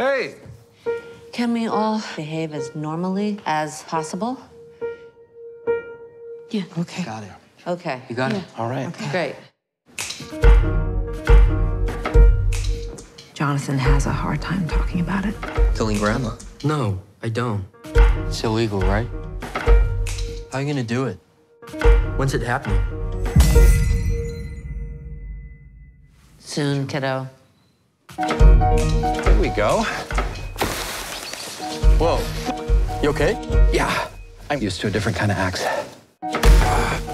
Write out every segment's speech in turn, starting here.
Hey! Can we all behave as normally as possible? Yeah. Okay. Got it. Okay. You got it. All right. Okay. Great. Jonathan has a hard time talking about it. Killing grandma. No, I don't. It's illegal, right? How are you gonna do it? When's it happening? Soon, kiddo. There we go. Whoa. You okay? Yeah. I'm used to a different kind of axe.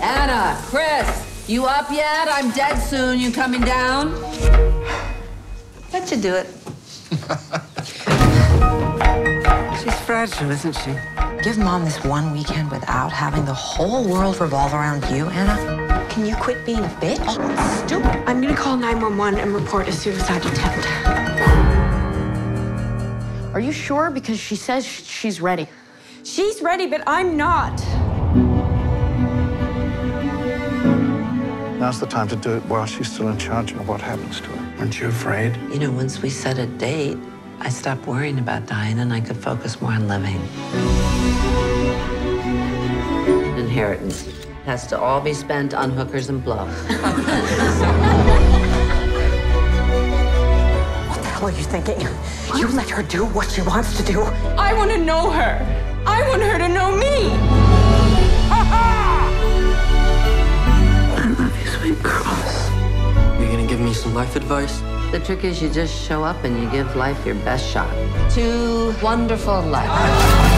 Anna, Chris, you up yet? I'm dead soon. You coming down? Let you do it. She's fragile, isn't she? Give mom this one weekend without having the whole world revolve around you, Anna. Can you quit being a bitch? Stupid. I'm gonna call 911 and report a suicide attempt. Are you sure? Because she says she's ready. She's ready, but I'm not. Now's the time to do it while she's still in charge of what happens to her. Aren't you afraid? You know, once we set a date, I stopped worrying about dying and I could focus more on living. Inheritance has to all be spent on hookers and blow. What the hell are you thinking? You let her do what she wants to do. I want to know her. I want her to know me. I love you, sweet girls. You gonna give me some life advice? The trick is you just show up and you give life your best shot. Two wonderful life.